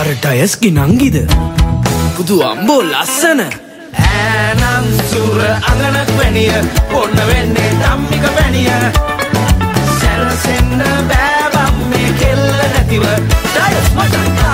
අර ටයස්කි නංගිද පුදු අම්බෝ ලස්සන. ඇනම් සුර අගනක් වැනිය ඔන්න වෙන්නේ තම්මික පැනිය. සැරසෙන්න බෑබම් මේ කෙල්ල නැතිව. ටයස් මටන්ක